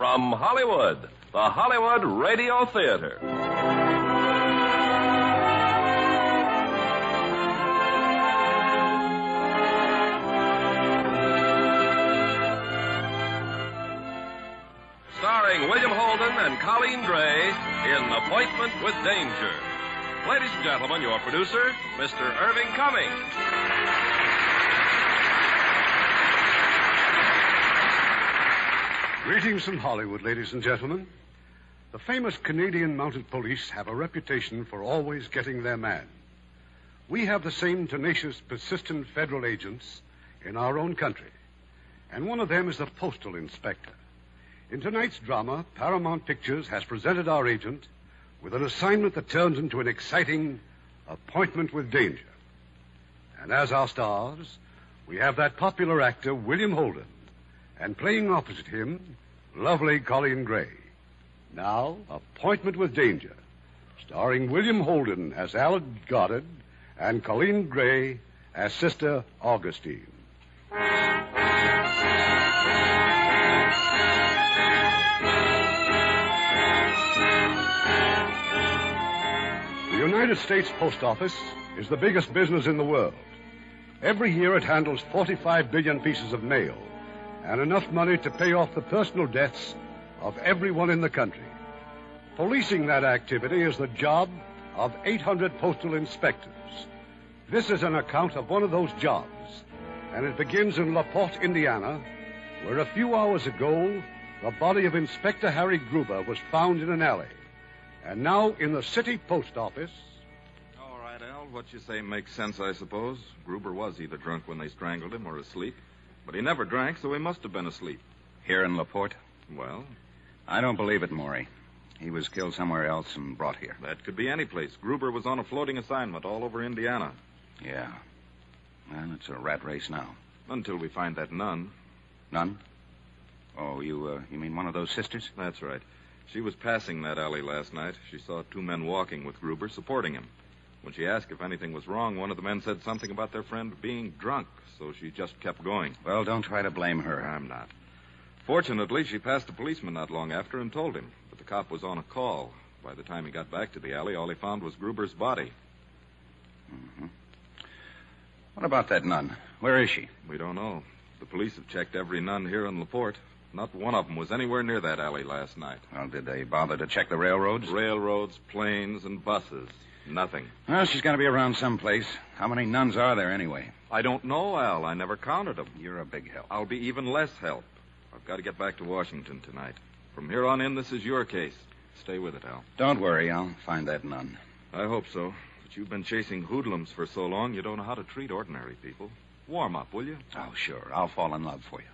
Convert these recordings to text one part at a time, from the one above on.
From Hollywood, the Hollywood Radio Theater. Starring William Holden and Coleen Gray in Appointment with Danger. Ladies and gentlemen, your producer, Mr. Irving Cummings. Greetings from Hollywood, ladies and gentlemen. The famous Canadian Mounted Police have a reputation for always getting their man. We have the same tenacious, persistent federal agents in our own country, and one of them is the postal inspector. In tonight's drama, Paramount Pictures has presented our agent with an assignment that turns into an exciting appointment with danger. And as our stars, we have that popular actor, William Holden, and playing opposite him, lovely Coleen Gray. Now, Appointment with Danger, starring William Holden as Alan Goddard and Coleen Gray as Sister Augustine. The United States Post Office is the biggest business in the world. Every year it handles 45 billion pieces of mail and enough money to pay off the personal debts of everyone in the country. Policing that activity is the job of 800 postal inspectors. This is an account of one of those jobs, and it begins in LaPorte, Indiana, where a few hours ago the body of Inspector Harry Gruber was found in an alley. And now in the city post office. All right, Al. What you say makes sense, I suppose. Gruber was either drunk when they strangled him or asleep. But he never drank, so he must have been asleep. Here in LaPorte? Well, I don't believe it, Maury. He was killed somewhere else and brought here. that could be any place. Gruber was on a floating assignment all over Indiana. Yeah. Well, it's a rat race now. Until we find that nun. Nun? Oh, you uh, you mean one of those sisters? That's right. She was passing that alley last night. She saw two men walking with Gruber, supporting him. When she asked if anything was wrong, one of the men said something about their friend being drunk, so she just kept going. Well, don't try to blame her. I'm not. Fortunately, she passed a policeman not long after and told him. But the cop was on a call. By the time he got back to the alley, all he found was Gruber's body. Mm-hmm. What about that nun? Where is she? We don't know. The police have checked every nun here in LaPorte. Not one of them was anywhere near that alley last night. Well, did they bother to check the railroads? Railroads, planes, and buses. Nothing. Well, she's got to be around someplace. How many nuns are there anyway? I don't know, Al. I never counted them. You're a big help. I'll be even less help. I've got to get back to Washington tonight. From here on in, this is your case. Stay with it, Al. Don't worry, I'll find that nun. I hope so. But you've been chasing hoodlums for so long, you don't know how to treat ordinary people. Warm up, will you? Oh, sure. I'll fall in love for you.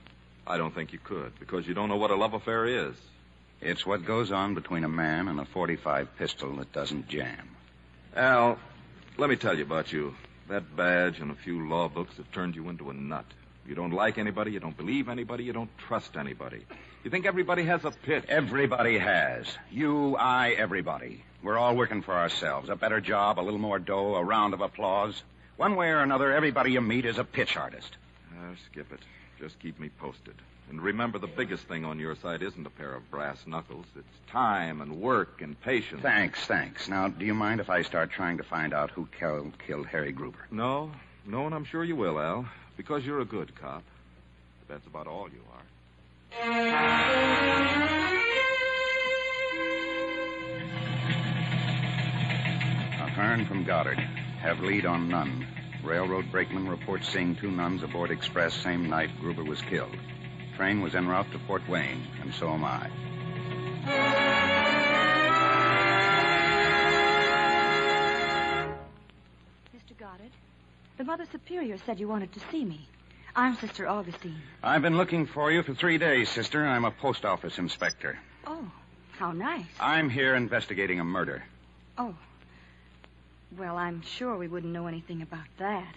I don't think you could, because you don't know what a love affair is. It's what goes on between a man and a 45 pistol that doesn't jam. Al, let me tell you about you. That badge and a few law books have turned you into a nut. You don't like anybody, you don't believe anybody, you don't trust anybody. You think everybody has a pit. Everybody has. You, I, everybody. We're all working for ourselves. A better job, a little more dough, a round of applause. One way or another, everybody you meet is a pitch artist. Ah, skip it. Just keep me posted. And remember, the biggest thing on your side isn't a pair of brass knuckles. It's time and work and patience. Thanks, thanks. Now, do you mind if I start trying to find out who killed, killed Harry Gruber? No, no, and I'm sure you will, Al. Because you're a good cop. But that's about all you are. Ahern from Goddard. Have lead on nun. Railroad brakeman reports seeing two nuns aboard express same night Gruber was killed. Train was en route to Fort Wayne, and so am I. Mr. Goddard, the Mother Superior said you wanted to see me. I'm Sister Augustine. I've been looking for you for three days, sister. I'm a post office inspector. Oh, how nice. I'm here investigating a murder. Oh. Well, I'm sure we wouldn't know anything about that.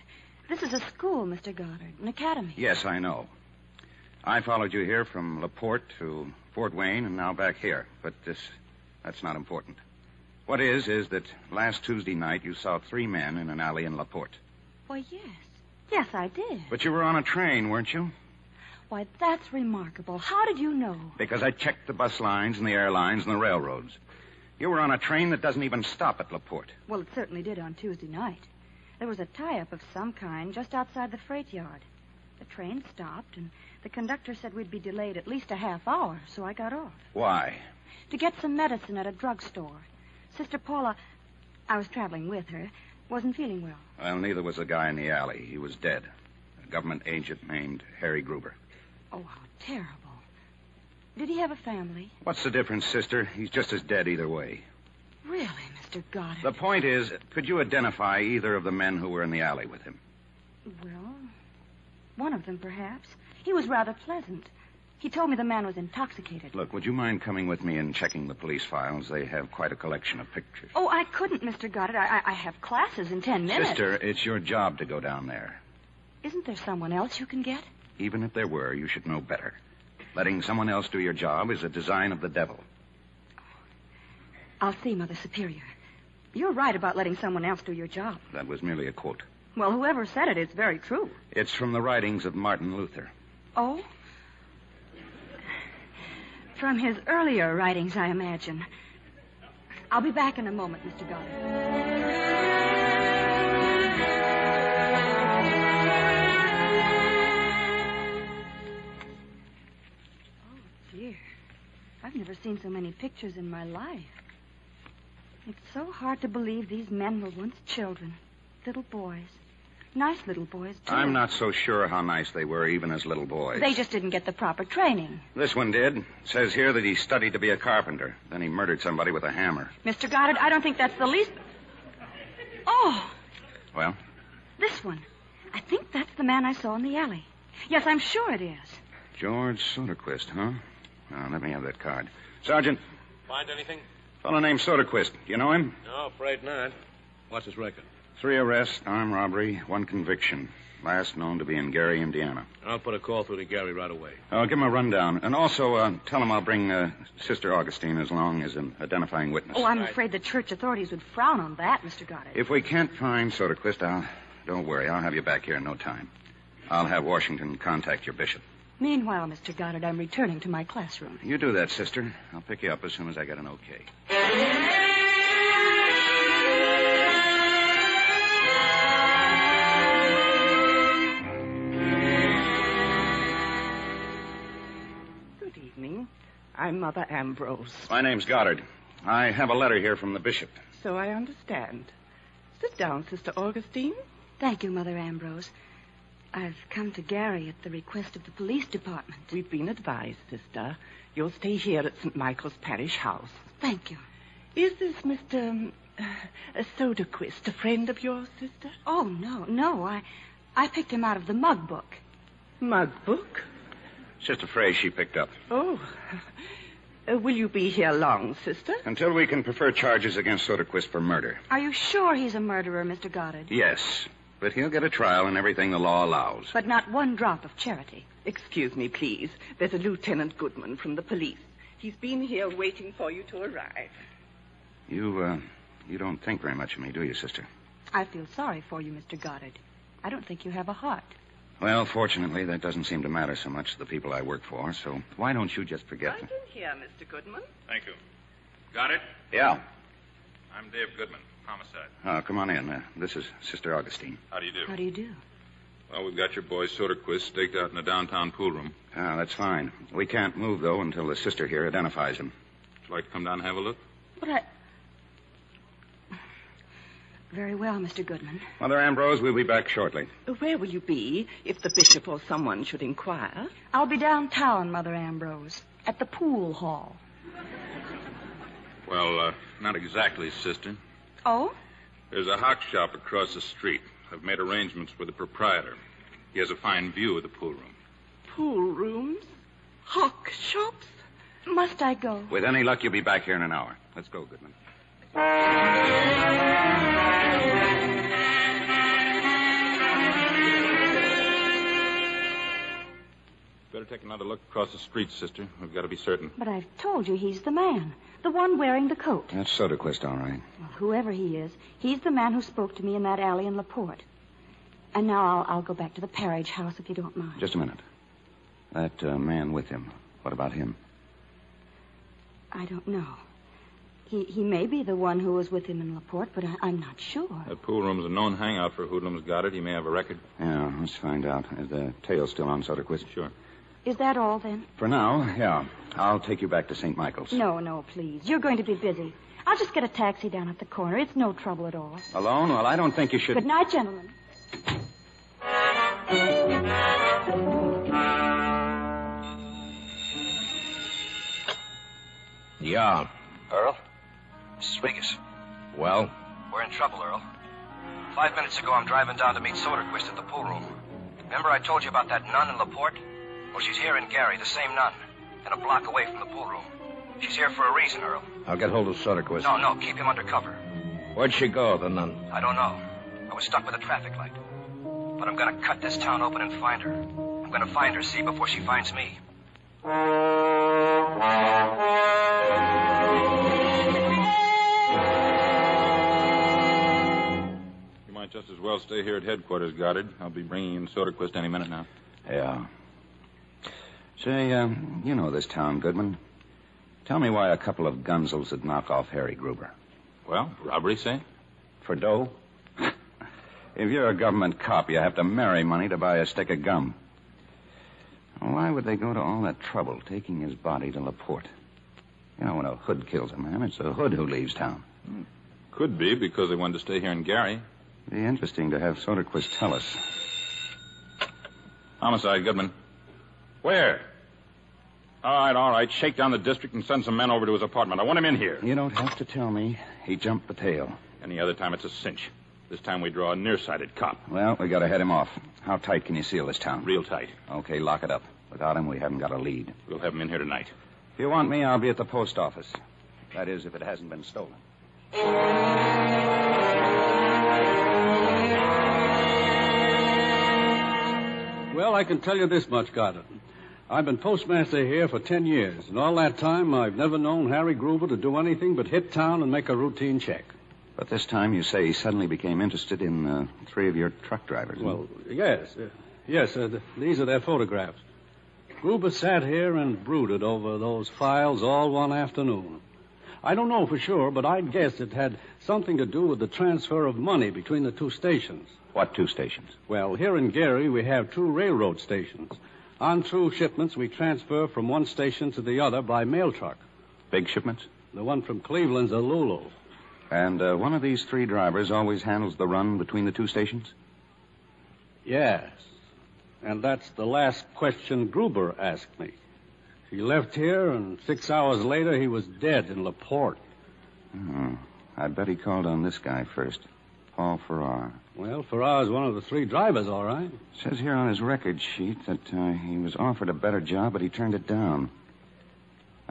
This is a school, Mr. Goddard, an academy. Yes, I know. I followed you here from LaPorte to Fort Wayne and now back here. But this, that's not important. What is, is that last Tuesday night you saw three men in an alley in LaPorte. Why, yes. Yes, I did. But you were on a train, weren't you? Why, that's remarkable. How did you know? Because I checked the bus lines and the airlines and the railroads. You were on a train that doesn't even stop at LaPorte. Well, it certainly did on Tuesday night. There was a tie-up of some kind just outside the freight yard. The train stopped, and the conductor said we'd be delayed at least a half hour, so I got off. Why? To get some medicine at a drugstore. Sister Paula, I was traveling with her, wasn't feeling well. Well, neither was the guy in the alley. He was dead. A government agent named Harry Gruber. Oh, how terrible. Did he have a family? What's the difference, sister? He's just as dead either way. Really, Mr. Goddard? The point is, could you identify either of the men who were in the alley with him? Well, one of them, perhaps. He was rather pleasant. He told me the man was intoxicated. Look, would you mind coming with me and checking the police files? They have quite a collection of pictures. Oh, I couldn't, Mr. Goddard. I, I, I have classes in ten minutes. Sister, it's your job to go down there. Isn't there someone else you can get? Even if there were, you should know better. Letting someone else do your job is a design of the devil. I'll see Mother Superior. You're right about letting someone else do your job. That was merely a quote. Well, whoever said it, it's very true. It's from the writings of Martin Luther. Oh? From his earlier writings, I imagine. I'll be back in a moment, Mr. Goddard. Oh, dear. I've never seen so many pictures in my life. It's so hard to believe these men were once children, little boys. Nice little boys, too. I'm not so sure how nice they were, even as little boys. They just didn't get the proper training. This one did. It says here that he studied to be a carpenter. Then he murdered somebody with a hammer. Mr. Goddard, I don't think that's the least. Oh, Well, this one. I think that's the man I saw in the alley. Yes, I'm sure it is. George Soderquist, huh? Now, let me have that card. Sergeant, Find anything? fellow named Soderquist. Do you know him? No, afraid not. What's his record? Three arrests, armed robbery, one conviction. Last known to be in Gary, Indiana. I'll put a call through to Gary right away. I'll give him a rundown. And also, uh, tell him I'll bring uh, Sister Augustine as long as an identifying witness. Oh, I'm Right. afraid the church authorities would frown on that, Mr. Goddard. If we can't find Soderquist, I'll. Don't worry, I'll have you back here in no time. I'll have Washington contact your bishop. Meanwhile, Mr. Goddard, I'm returning to my classroom. You do that, sister. I'll pick you up as soon as I get an okay. I'm Mother Ambrose. My name's Goddard. I have a letter here from the bishop. So I understand. Sit down, Sister Augustine. Thank you, Mother Ambrose. I've come to Gary at the request of the police department. We've been advised, Sister. You'll stay here at St. Michael's Parish House. Thank you. Is this Mr. Um, uh, Soderquist a friend of yours, Sister? Oh, no, no. I, I picked him out of the mug book. Mug book? It's just a phrase she picked up. Oh. Uh, will you be here long, Sister? Until we can prefer charges against Soderquist for murder. Are you sure he's a murderer, Mr. Goddard? Yes, but he'll get a trial and everything the law allows. But not one drop of charity. Excuse me, please. There's a Lieutenant Goodman from the police. He's been here waiting for you to arrive. You, uh, you don't think very much of me, do you, sister? I feel sorry for you, Mr. Goddard. I don't think you have a heart. Well, fortunately, that doesn't seem to matter so much to the people I work for, so why don't you just forget Right me? in here, Mr. Goodman. Thank you. Got it? Yeah. I'm Dave Goodman, homicide. Uh, come on in. Uh, this is Sister Augustine. How do you do? How do you do? Well, we've got your boy Soderquist staked out in the downtown pool room. Ah, that's fine. We can't move, though, until the sister here identifies him. Would you like to come down and have a look? But I. Very well, Mr. Goodman. Mother Ambrose, we'll be back shortly. Where will you be if the bishop or someone should inquire? I'll be downtown, Mother Ambrose, at the pool hall. Well, uh, not exactly, sister. Oh? There's a hock shop across the street. I've made arrangements with the proprietor. He has a fine view of the pool room. Pool rooms? Hock shops? Must I go? With any luck, you'll be back here in an hour. Let's go, Goodman. Better take another look across the street, sister. We've got to be certain. But I've told you he's the man. The one wearing the coat. That's Soderquist, all right. Well, whoever he is, he's the man who spoke to me in that alley in Laporte. And now I'll, I'll go back to the Parish house if you don't mind. Just a minute. That uh, man with him. What about him? I don't know. He, he may be the one who was with him in Laporte, but I, I'm not sure. That pool room's a known hangout for hoodlums. Got it? He may have a record. Yeah, let's find out. Is the tail still on Soderquist? Sure. Is that all then? For now, yeah. I'll take you back to St. Michael's. No, no, please. You're going to be busy. I'll just get a taxi down at the corner. It's no trouble at all. Alone? Well, I don't think you should. Good night, gentlemen. Yeah. Earl? This is Well? We're in trouble, Earl. Five minutes ago, I'm driving down to meet Soderquist at the pool room. Remember I told you about that nun in Laporte? Well, she's here in Gary, the same nun, and a block away from the pool room. She's here for a reason, Earl. I'll get hold of Soderquist. No, no, keep him under cover. Where'd she go, the nun? I don't know. I was stuck with a traffic light. But I'm gonna cut this town open and find her. I'm gonna find her, see, before she finds me. You might just as well stay here at headquarters, Goddard. I'll be bringing in Soderquist any minute now. Yeah. Say, um, you know this town, Goodman. Tell me why a couple of gunsels would knock off Harry Gruber. Well, robbery, say? For dough? if you're a government cop, you have to marry money to buy a stick of gum. Why would they go to all that trouble taking his body to Laporte? You know, when a hood kills a man, it's the hood who leaves town. Could be because they wanted to stay here in Gary. Be interesting to have Soderquist tell us. Homicide, Goodman. Where? All right, all right. Shake down the district and send some men over to his apartment. I want him in here. You don't have to tell me. He jumped the tail. Any other time, it's a cinch. This time we draw a nearsighted cop. Well, we gotta head him off. How tight can you seal this town? Real tight. Okay, lock it up. Without him, we haven't got a lead. We'll have him in here tonight. If you want me, I'll be at the post office. That is, if it hasn't been stolen. Well, I can tell you this much, Goddard. I've been postmaster here for ten years, and all that time I've never known Harry Gruber to do anything but hit town and make a routine check. But this time you say he suddenly became interested in uh, three of your truck drivers. Well, yes. Uh, yes, uh, th- these are their photographs. Gruber sat here and brooded over those files all one afternoon. I don't know for sure, but I'd guess it had something to do with the transfer of money between the two stations. What two stations? Well, here in Gary, we have two railroad stations. On through shipments, we transfer from one station to the other by mail truck. Big shipments? The one from Cleveland's a Lulu. And uh, one of these three drivers always handles the run between the two stations? Yes. And that's the last question Gruber asked me. He left here, and six hours later, he was dead in Laporte. Oh, I bet he called on this guy first, Paul Farrar. Well, Farrar's one of the three drivers, all right. Says here on his record sheet that uh, he was offered a better job, but he turned it down.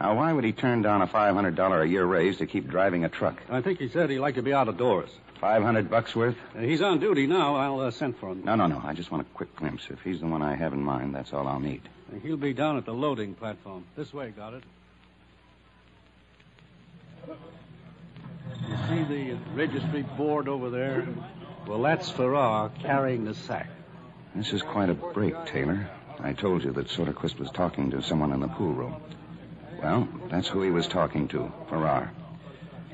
Now, why would he turn down a $500 a year raise to keep driving a truck? I think he said he'd like to be out of doors. 500 bucks worth? Uh, he's on duty now. I'll uh, send for him. No, no, no. I just want a quick glimpse. If he's the one I have in mind, that's all I'll need. He'll be down at the loading platform. This way, got it. You see the registry board over there? Well, that's Farrar carrying the sack. This is quite a break, Taylor. I told you that Soderquist was talking to someone in the pool room. Well, that's who he was talking to, Farrar.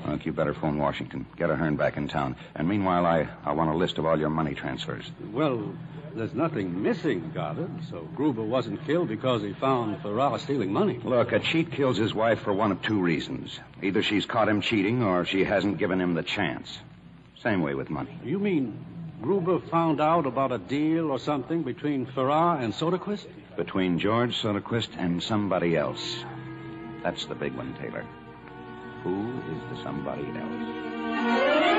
Look, you better phone Washington. Get Ahern back in town. And meanwhile, I, I want a list of all your money transfers. Well, there's nothing missing, Goddard. So Gruber wasn't killed because he found Farrar stealing money. Look, a cheat kills his wife for one of two reasons. Either she's caught him cheating or she hasn't given him the chance. Same way with money. You mean Gruber found out about a deal or something between Farrar and Soderquist? Between George Soderquist and somebody else. That's the big one, Taylor. Who is the somebody else?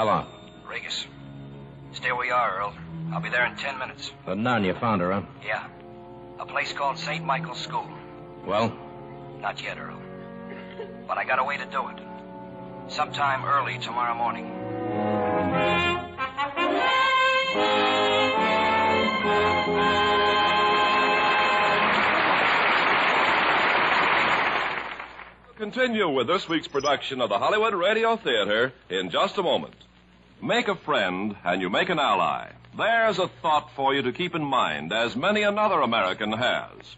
How long? Regas. Stay where you are, Earl. I'll be there in ten minutes. The nun, you found her, huh? Yeah. A place called St. Michael's School. Well? Not yet, Earl. But I got a way to do it. Sometime early tomorrow morning. Continue with this week's production of the Hollywood Radio Theater in just a moment. Make a friend and you make an ally. There's a thought for you to keep in mind, as many another American has.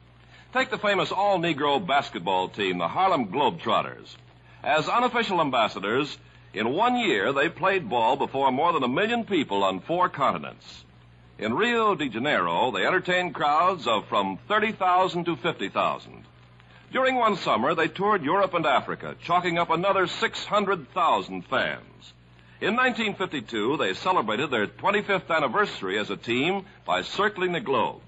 Take the famous all Negro basketball team, the Harlem Globetrotters. As unofficial ambassadors, in one year they played ball before more than a million people on four continents. In Rio de Janeiro, they entertained crowds of from 30,000 to 50,000. During one summer, they toured Europe and Africa, chalking up another 600,000 fans. In 1952, they celebrated their 25th anniversary as a team by circling the globe.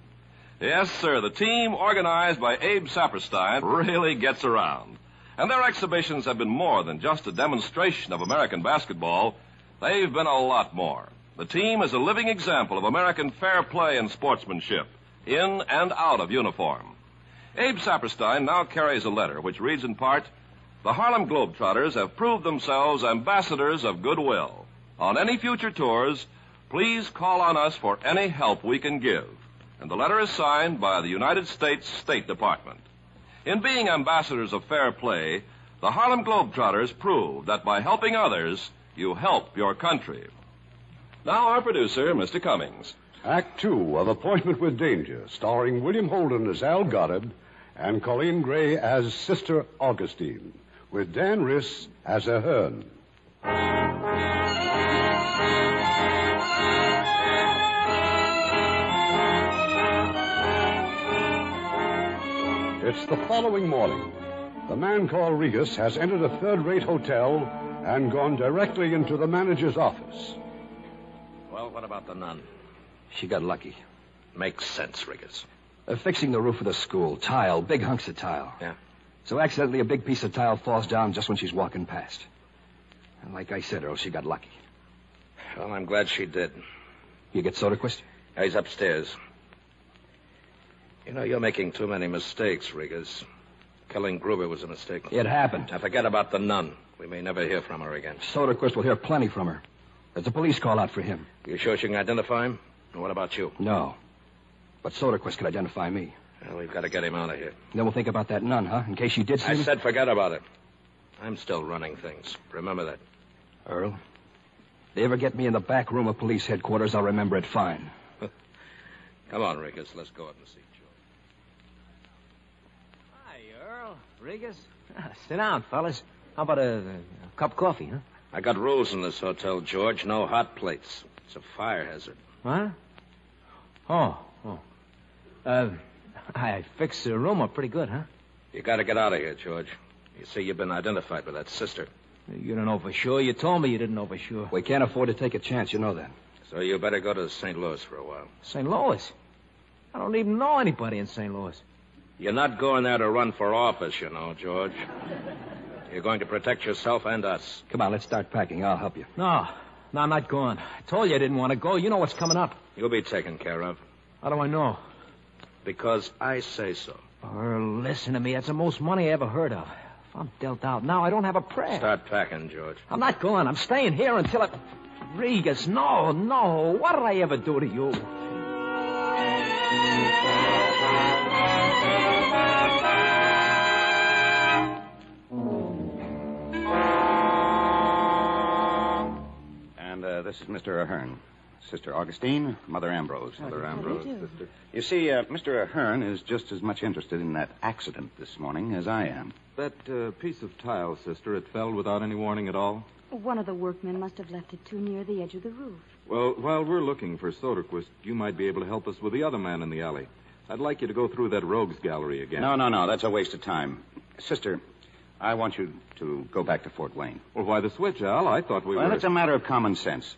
Yes, sir, the team organized by Abe Saperstein really gets around. And their exhibitions have been more than just a demonstration of American basketball. They've been a lot more. The team is a living example of American fair play and sportsmanship, in and out of uniform. Abe Saperstein now carries a letter which reads in part, the Harlem Globetrotters have proved themselves ambassadors of goodwill. On any future tours, please call on us for any help we can give. And the letter is signed by the United States State Department. In being ambassadors of fair play, the Harlem Globetrotters prove that by helping others, you help your country. Now, our producer, Mr. Cummings. Act two of Appointment with Danger, starring William Holden as Al Goddard and Coleen Gray as Sister Augustine, with Dan Riss as Ahern. It's the following morning. The man called Regas has entered a third rate hotel and gone directly into the manager's office. Well, what about the nun? She got lucky. Makes sense, Riggers. Uh, fixing the roof of the school. Tile, big hunks of tile. Yeah. So accidentally a big piece of tile falls down just when she's walking past. And like I said, Earl, she got lucky. Well, I'm glad she did. You get Soderquist? He's upstairs. You know, you're making too many mistakes, Riggers. Killing Gruber was a mistake. It happened. Now forget about the nun. We may never hear from her again. Soderquist will hear plenty from her. There's a police call out for him. You sure she can identify him? And what about you? No. But Soderquist could identify me. Well, we've got to get him out of here. Then we'll think about that nun, huh? In case she did see I me. said forget about it. I'm still running things. Remember that. Earl, if they ever get me in the back room of police headquarters, I'll remember it fine. Come on, Riggers. Let's go up and see Hi, Regas. Sit down, fellas. How about a, a cup of coffee, huh? I got rules in this hotel, George. No hot plates. It's a fire hazard. What? Oh, oh. Uh, I fixed the room up pretty good, huh? You got to get out of here, George. You see, you've been identified with that sister. You don't know for sure. You told me you didn't know for sure. We can't afford to take a chance, you know that. So you better go to St. Louis for a while. St. Louis? I don't even know anybody in St. Louis. You're not going there to run for office, you know, George. You're going to protect yourself and us. Come on, let's start packing. I'll help you. No, no, I'm not going. I told you I didn't want to go. You know what's coming up. You'll be taken care of. How do I know? Because I say so. Earl, listen to me. That's the most money I ever heard of. If I'm dealt out now, I don't have a prayer. Start packing, George. I'm not going. I'm staying here until I. Regas, no, no. What did I ever do to you? This is Mr. Ahern. Sister Augustine, Mother Ambrose. Mother Ambrose, sister. You see, uh, Mr. Ahern is just as much interested in that accident this morning as I am. That uh, piece of tile, sister, it fell without any warning at all? One of the workmen must have left it too near the edge of the roof. Well, while we're looking for Soderquist, you might be able to help us with the other man in the alley. I'd like you to go through that rogues gallery again. No, no, no. That's a waste of time. Sister, I want you to go back to Fort Wayne. Well, why the switch, Al? I thought we well, were. Well, it's a matter of common sense.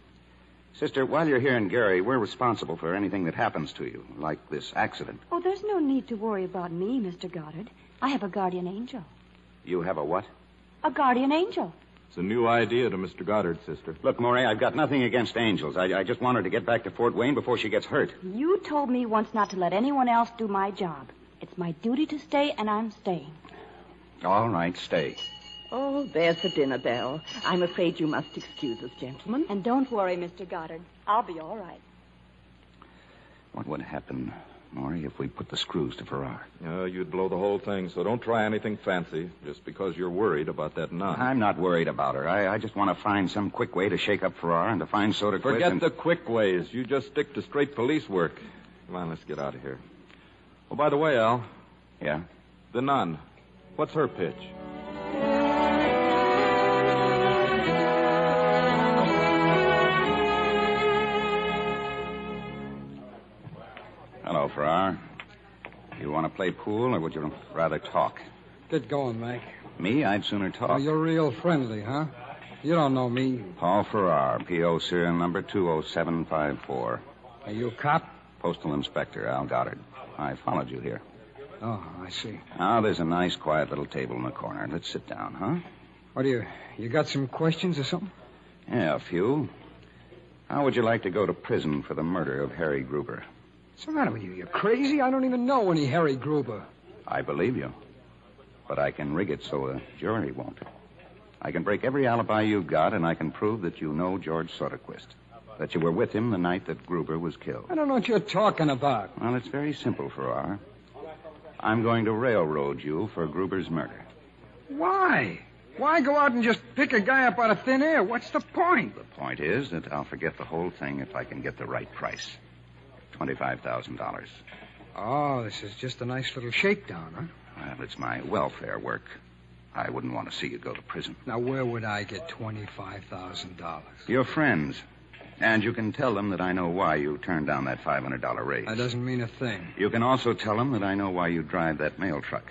Sister, while you're here in Gary, we're responsible for anything that happens to you, like this accident. Oh, there's no need to worry about me, Mr. Goddard. I have a guardian angel. You have a what? A guardian angel. It's a new idea to Mr. Goddard, sister. Look, Maury, I've got nothing against angels. I, I just want her to get back to Fort Wayne before she gets hurt. You told me once not to let anyone else do my job. It's my duty to stay, and I'm staying. All right, stay. Oh, there's the dinner bell. I'm afraid you must excuse us, gentlemen. And don't worry, Mr. Goddard. I'll be all right. What would happen Maury, if we put the screws to Farrar? Uh, you'd blow the whole thing, so don't try anything fancy just because you're worried about that nun. I'm not worried about her. I, I just want to find some quick way to shake up Farrar and to find Soderquist. Forget and... the quick ways. You just stick to straight police work. Come on, let's get out of here. Oh, by the way, Al. Yeah? The nun. What's her pitch? Hello, Farrar. You want to play pool, or would you rather talk? Get going, Mac. Me? I'd sooner talk. Oh, you're real friendly, huh? You don't know me. Paul Farrar, P.O. serial number 20754. Are you a cop? Postal Inspector Al Goddard. I followed you here. Oh, I see. Now, there's a nice, quiet little table in the corner. Let's sit down, huh? What do you... You got some questions or something? Yeah, a few. How would you like to go to prison for the murder of Harry Gruber? What's the matter with you? You're crazy? I don't even know any Harry Gruber. I believe you. But I can rig it so a jury won't. I can break every alibi you've got, and I can prove that you know George Soderquist. That you were with him the night that Gruber was killed. I don't know what you're talking about. Well, it's very simple, Farrar. I'm going to railroad you for Gruber's murder. Why? Why go out and just pick a guy up out of thin air? What's the point? The point is that I'll forget the whole thing if I can get the right price. $25,000. Oh, this is just a nice little shakedown, huh? Well, it's my welfare work. I wouldn't want to see you go to prison. Now, where would I get $25,000? Your friends. And you can tell them that I know why you turned down that $500 raise. That doesn't mean a thing. You can also tell them that I know why you drive that mail truck.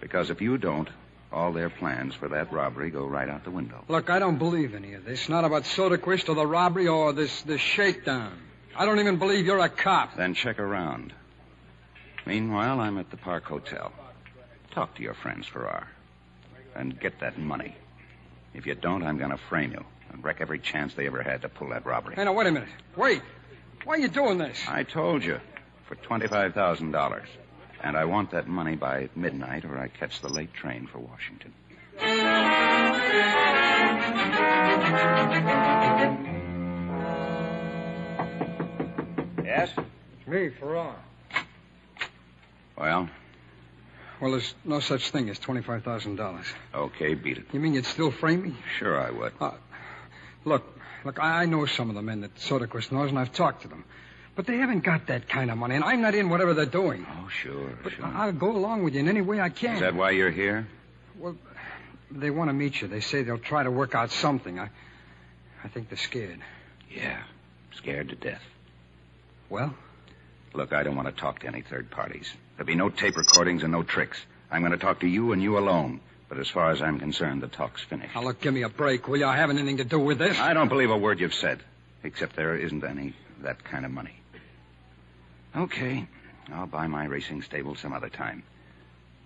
Because if you don't, all their plans for that robbery go right out the window. Look, I don't believe any of this. Not about Soderquist or the robbery or this, this shakedown. I don't even believe you're a cop. Then check around. Meanwhile, I'm at the Park Hotel. Talk to your friends, Farrar. And get that money. If you don't, I'm going to frame you and wreck every chance they ever had to pull that robbery. Hey, now, wait a minute. Wait. Why are you doing this? I told you. For $25,000. And I want that money by midnight, or I catch the late train for Washington. Yes? It's me, Farrar. Well? Well, there's no such thing as $25,000. Okay, beat it. You mean you'd still frame me? Sure, I would. Uh, look, look, I know some of the men that Soderquist knows, and I've talked to them. But they haven't got that kind of money, and I'm not in whatever they're doing. Oh, sure, But sure. I'll go along with you in any way I can. Is that why you're here? Well, they want to meet you. They say they'll try to work out something. I, I think they're scared. Yeah, scared to death. Well? Look, I don't want to talk to any third parties. There'll be no tape recordings and no tricks. I'm going to talk to you and you alone. But as far as I'm concerned, the talk's finished. Now, look, give me a break, will you? I haven't anything to do with this. I don't believe a word you've said, except there isn't any that kind of money. Okay, I'll buy my racing stable some other time.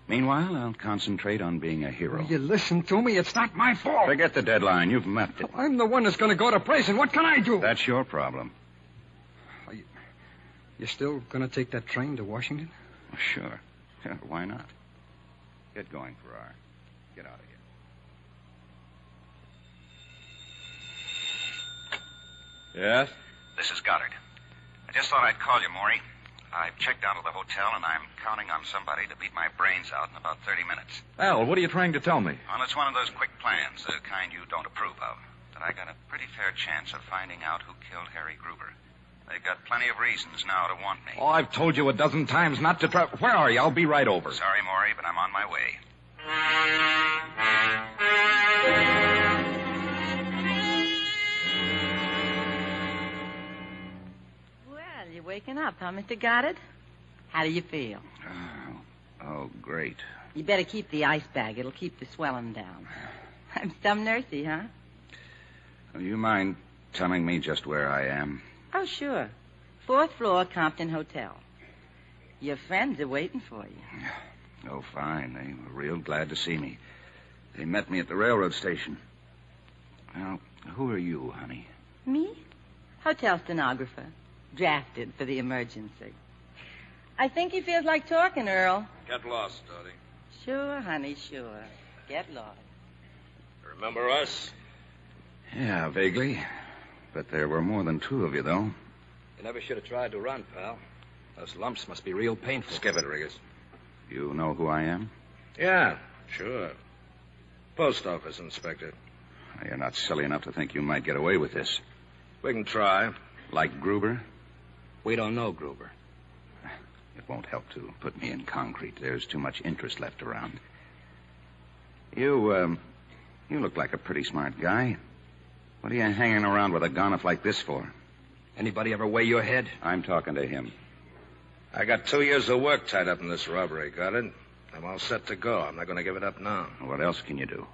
Meanwhile, I'll concentrate on being a hero. Will you listen to me? It's not my fault. Forget the deadline. You've met it. I'm the one that's going to go to prison. What can I do? That's your problem. Are you still going to take that train to Washington? Sure. Sure, Why not? Get going, Farrar. Get out of here. Yes? This is Goddard. I just thought I'd call you, Maury. I've checked out of the hotel, and I'm counting on somebody to beat my brains out in about 30 minutes. Al, what are you trying to tell me? Well, it's one of those quick plans, the kind you don't approve of. But I got a pretty fair chance of finding out who killed Harry Gruber. They've got plenty of reasons now to want me. Oh, I've told you a dozen times not to try. Where are you? I'll be right over. Sorry, Maury, but I'm on my way. Well, you're waking up, huh, Mr. Goddard? How do you feel? Oh, oh, great. You better keep the ice bag. It'll keep the swelling down. I'm some nursey, huh? Do you mind telling me just where I am? Oh, sure. Fourth floor, Compton Hotel. Your friends are waiting for you. Oh, fine. They were real glad to see me. They met me at the railroad station. Now, who are you, honey? Me? Hotel stenographer. Drafted for the emergency. I think he feels like talking, Earl. Get lost, Dodie. Sure, honey, sure. Get lost. Remember us? Yeah, vaguely. But there were more than two of you, though. You never should have tried to run, pal. Those lumps must be real painful. Skip it, Riggers. You know who I am? Yeah, sure. Post office inspector. You're not silly enough to think you might get away with this. We can try. Like Gruber? We don't know Gruber. It won't help to put me in concrete. There's too much interest left around. You, um, you look like a pretty smart guy. What are you hanging around with a gonif like this for? Anybody ever weigh your head? I'm talking to him. I got two years of work tied up in this robbery, got it? I'm all set to go. I'm not going to give it up now. What else can you do?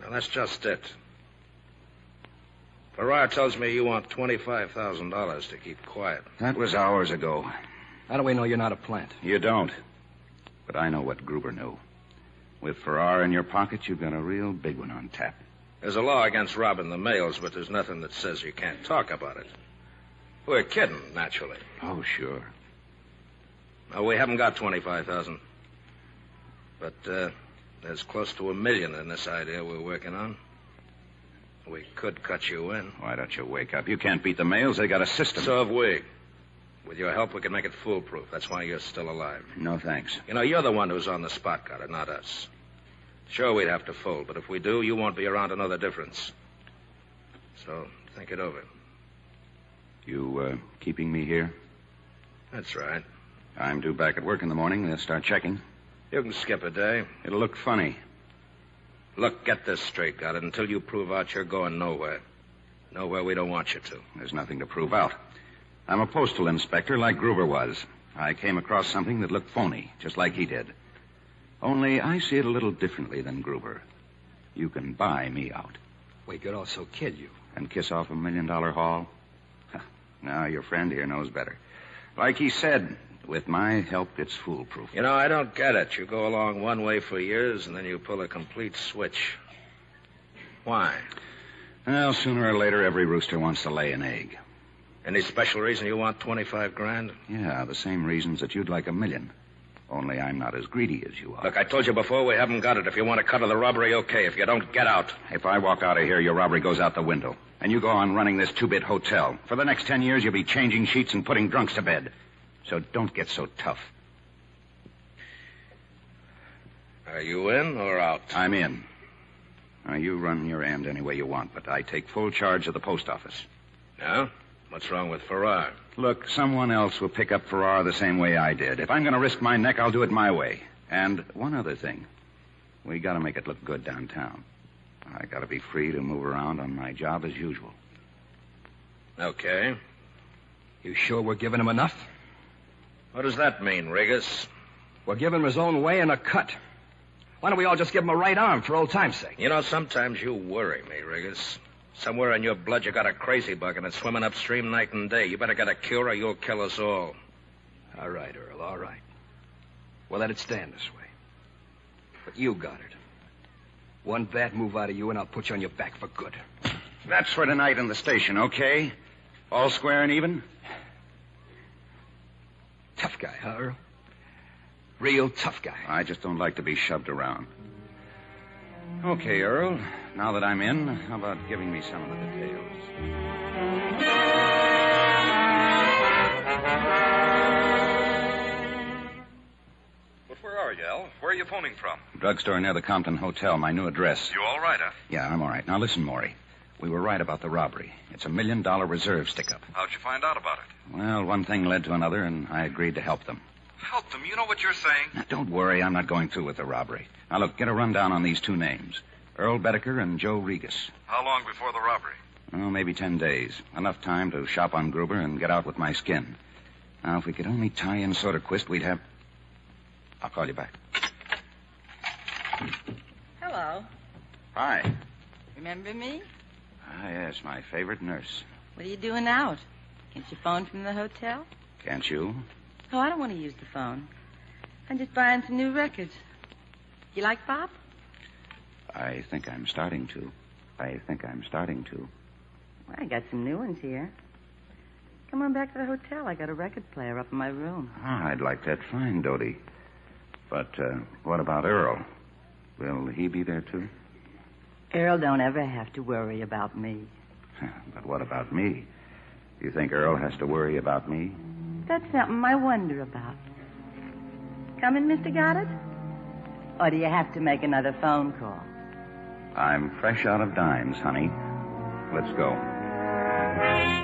Now, that's just it. Farrar tells me you want $25,000 to keep quiet. That was hours ago. How do we know you're not a plant? You don't. But I know what Gruber knew. With Farrar in your pocket, you've got a real big one on tap. There's a law against robbing the mails, but there's nothing that says you can't talk about it. We're kidding, naturally. Oh, sure. No, we haven't got 25000 But uh, there's close to a million in this idea we're working on. We could cut you in. Why don't you wake up? You can't beat the mails. They got a system. So have we. With your help, we can make it foolproof. That's why you're still alive. No, thanks. You know, you're the one who's on the spot, got it, not us. Sure, we'd have to fold, but if we do, you won't be around to know the difference. So think it over. You uh, keeping me here? That's right. I'm due back at work in the morning. They'll start checking. You can skip a day. It'll look funny. Look, get this straight, got it. Until you prove out you're going nowhere. Nowhere we don't want you to. There's nothing to prove out. I'm a postal inspector like Gruber was. I came across something that looked phony, just like he did. Only I see it a little differently than Gruber. You can buy me out. We could also kill you. And kiss off a million dollar haul? now, your friend here knows better. Like he said, with my help, it's foolproof. You know, I don't get it. You go along one way for years, and then you pull a complete switch. Why? Well, sooner or later, every rooster wants to lay an egg. Any special reason you want 25 grand? Yeah, the same reasons that you'd like a million. Only I'm not as greedy as you are. Look, I told you before we haven't got it. If you want to cut of the robbery, okay. If you don't, get out. If I walk out of here, your robbery goes out the window. And you go on running this two-bit hotel. For the next ten years, you'll be changing sheets and putting drunks to bed. So don't get so tough. Are you in or out? I'm in. Now, you run your end any way you want, but I take full charge of the post office. Yeah? What's wrong with Farrar? Look, someone else will pick up Farrar the same way I did. If I'm going to risk my neck, I'll do it my way. And one other thing. We got to make it look good downtown. I got to be free to move around on my job as usual. Okay. You sure we're giving him enough? What does that mean, Riggers? We're giving him his own way and a cut. Why don't we all just give him a right arm for old time's sake? You know, sometimes you worry me, Riggers. Somewhere in your blood you got a crazy bug and it's swimming upstream night and day. You better get a cure or you'll kill us all. All right, Earl, all right. We'll let it stand this way. But you got it. One bad move out of you and I'll put you on your back for good. That's for tonight in the station, okay? All square and even? Tough guy, huh, Earl? Real tough guy. I just don't like to be shoved around. Okay, Earl. Now that I'm in, how about giving me some of the details? But where are you, Al? Where are you phoning from? Drugstore near the Compton Hotel, my new address. You all right, huh? Yeah, I'm all right. Now listen, Maury. We were right about the robbery. It's a million dollar reserve stick up. How'd you find out about it? Well, one thing led to another, and I agreed to help them. Help them. You know what you're saying. Now, don't worry, I'm not going through with the robbery. Now, look, get a rundown on these two names Earl Bedecker and Joe Regas. How long before the robbery? Oh, maybe ten days. Enough time to shop on Gruber and get out with my skin. Now, if we could only tie in Soderquist, we'd have. I'll call you back. Hello. Hi. Remember me? Ah, yes, my favorite nurse. What are you doing out? Can't you phone from the hotel? Can't you? Oh, I don't want to use the phone. I'm just buying some new records. You like Bob? I think I'm starting to. I think I'm starting to. Well, I got some new ones here. Come on back to the hotel. I got a record player up in my room. Ah, I'd like that fine, Dodie. But uh, what about Earl? Will he be there too? Earl don't ever have to worry about me. But what about me? You think Earl has to worry about me? That's something I wonder about. Coming, Mr. Goddard? Or do you have to make another phone call? I'm fresh out of dimes, honey. Let's go.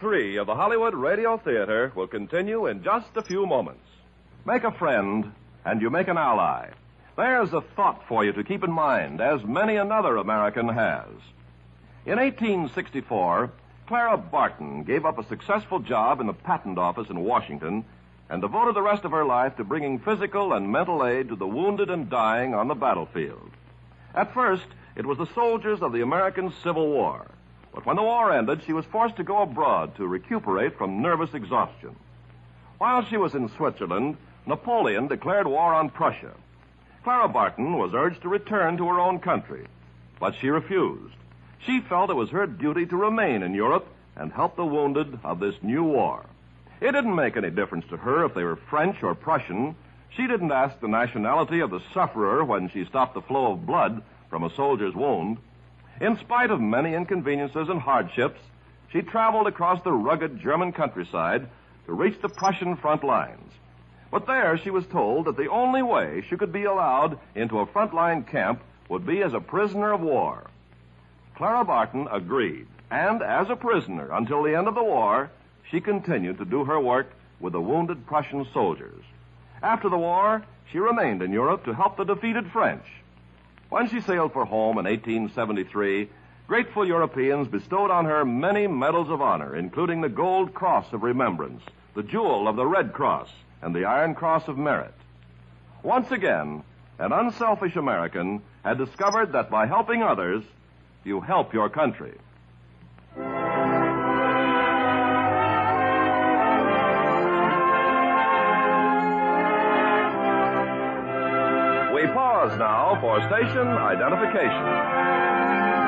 Three of the Hollywood Radio Theater will continue in just a few moments. Make a friend, and you make an ally. There's a thought for you to keep in mind, as many another American has. In 1864, Clara Barton gave up a successful job in the patent office in Washington and devoted the rest of her life to bringing physical and mental aid to the wounded and dying on the battlefield. At first, it was the soldiers of the American Civil War. But when the war ended, she was forced to go abroad to recuperate from nervous exhaustion. While she was in Switzerland, Napoleon declared war on Prussia. Clara Barton was urged to return to her own country, but she refused. She felt it was her duty to remain in Europe and help the wounded of this new war. It didn't make any difference to her if they were French or Prussian. She didn't ask the nationality of the sufferer when she stopped the flow of blood from a soldier's wound. In spite of many inconveniences and hardships, she traveled across the rugged German countryside to reach the Prussian front lines. But there she was told that the only way she could be allowed into a frontline camp would be as a prisoner of war. Clara Barton agreed, and as a prisoner until the end of the war, she continued to do her work with the wounded Prussian soldiers. After the war, she remained in Europe to help the defeated French. When she sailed for home in 1873, grateful Europeans bestowed on her many medals of honor, including the Gold Cross of Remembrance, the Jewel of the Red Cross, and the Iron Cross of Merit. Once again, an unselfish American had discovered that by helping others, you help your country. Pause now for station identification.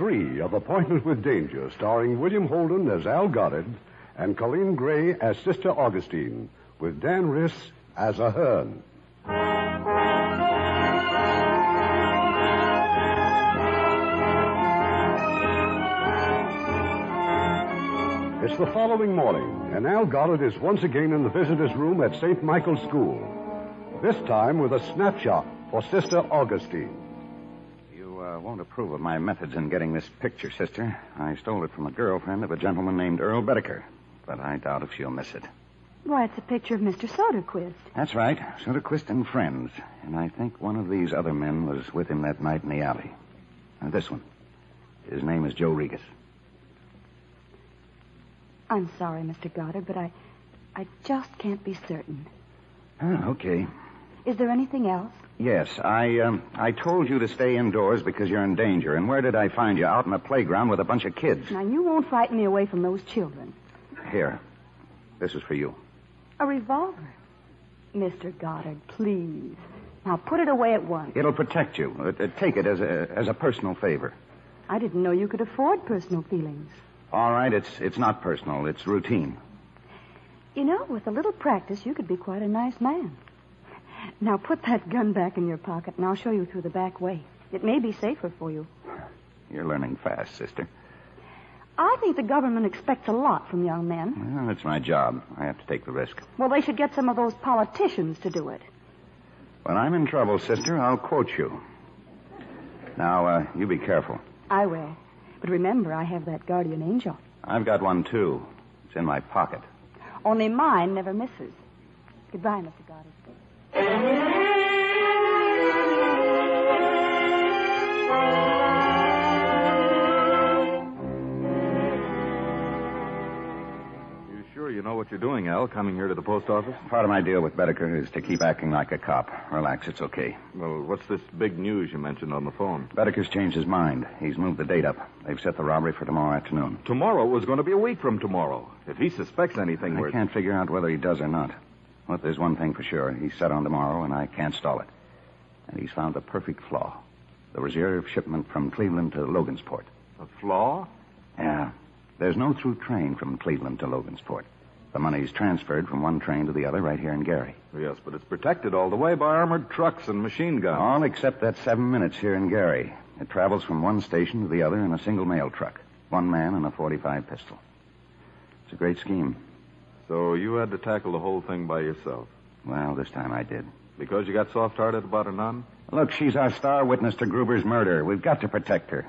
Three of Appointment with Danger, starring William Holden as Al Goddard and Coleen Gray as Sister Augustine, with Dan Riss as Ahern. It's the following morning, and Al Goddard is once again in the visitor's room at St. Michael's School. This time with a snapshot for Sister Augustine. Uh, won't approve of my methods in getting this picture, sister. I stole it from a girlfriend of a gentleman named Earl Bedecker, but I doubt if she'll miss it. Why, it's a picture of Mr. Soderquist. That's right, Soderquist and friends. And I think one of these other men was with him that night in the alley. Now, this one. His name is Joe Regas. I'm sorry, Mr. Goddard, but I, I just can't be certain. Ah, okay. Is there anything else? Yes, I um, I told you to stay indoors because you're in danger. And where did I find you? Out in the playground with a bunch of kids. Now, you won't frighten me away from those children. Here, this is for you. A revolver. Mr. Goddard, please. Now, put it away at once. It'll protect you. Uh, uh, take it as a as a personal favor. I didn't know you could afford personal feelings. All right, it's it's not personal. It's routine. You know, with a little practice, you could be quite a nice man. Now, put that gun back in your pocket, and I'll show you through the back way. It may be safer for you. You're learning fast, sister. I think the government expects a lot from young men. Well, it's my job. I have to take the risk. Well, they should get some of those politicians to do it. When I'm in trouble, sister, I'll quote you. Now, uh, you be careful. I will. But remember, I have that guardian angel. I've got one, too. It's in my pocket. Only mine never misses. Goodbye, Mr. Goddard. Sure you know what you're doing, Al, coming here to the post office? Part of my deal with Bedecker is to keep acting like a cop. Relax, it's okay. Well, what's this big news you mentioned on the phone? Bedecker's changed his mind. He's moved the date up. They've set the robbery for tomorrow afternoon. Tomorrow was going to be a week from tomorrow. If he suspects anything, I we're... can't figure out whether he does or not. But there's one thing for sure. He's set on tomorrow, and I can't stall it. And he's found the perfect flaw. The reserve shipment from Cleveland to Logansport. A flaw? Yeah. There's no through train from Cleveland to Logansport. The money's transferred from one train to the other right here in Gary. Yes, but it's protected all the way by armored trucks and machine guns. All except that seven minutes here in Gary. It travels from one station to the other in a single mail truck. One man and a 45 pistol. It's a great scheme. So you had to tackle the whole thing by yourself? Well, this time I did. Because you got soft-hearted about a nun? Look, she's our star witness to Gruber's murder. We've got to protect her.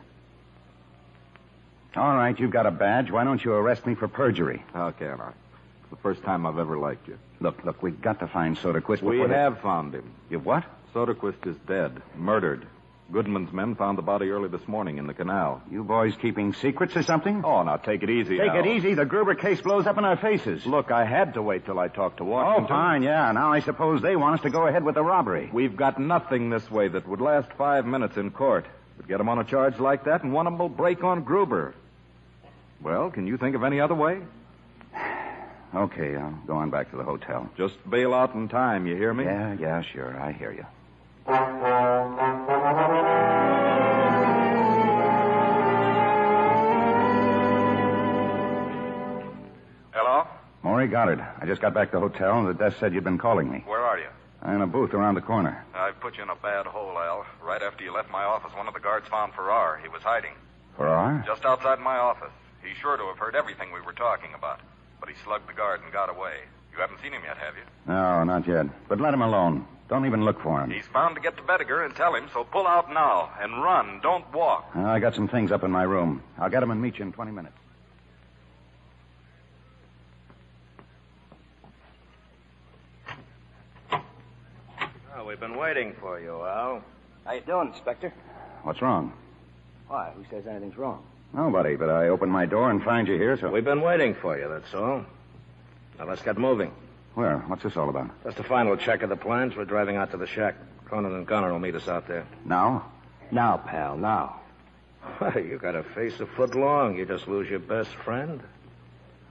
All right, you've got a badge. Why don't you arrest me for perjury? How can I? It's the first time I've ever liked you. Look, look, we've got to find Soderquist We before they- have found him. You what? Soderquist is dead, murdered. Goodman's men found the body early this morning in the canal. You boys keeping secrets or something? Oh, now take it easy. Take Al. it easy. The Gruber case blows up in our faces. Look, I had to wait till I talked to Oh, fine, yeah. Now I suppose they want us to go ahead with the robbery. We've got nothing this way that would last five minutes in court. But get 'em on a charge like that, and one of 'em will break on Gruber. Well, can you think of any other way? Okay, I'll go on back to the hotel. Just bail out in time, you hear me? Yeah, yeah, sure. I hear you. Hello? Maury Goddard. I just got back to the hotel, and the desk said you'd been calling me. Where are you? I'm in a booth around the corner. I've put you in a bad hole, Al. Right after you left my office, one of the guards found Farrar. He was hiding. Farrar? Just outside my office. He's sure to have heard everything we were talking about. But he slugged the guard and got away. You haven't seen him yet, have you? No, not yet. But let him alone. Don't even look for him. He's bound to get to Bedecker and tell him, so pull out now and run. Don't walk. Ah, I got some things up in my room. I'll get him and meet you in 20 minutes. Oh, we've been waiting for you, Al. How you doing, Inspector? What's wrong? Why? Who says anything's wrong? Nobody, but I opened my door and find you here, so. We've been waiting for you, that's all. Now let's get moving. Where? What's this all about? Just a final check of the plans. We're driving out to the shack. Cronin and Gunner will meet us out there. Now? Now, pal, now. Why, you got a face a foot long. You just lose your best friend.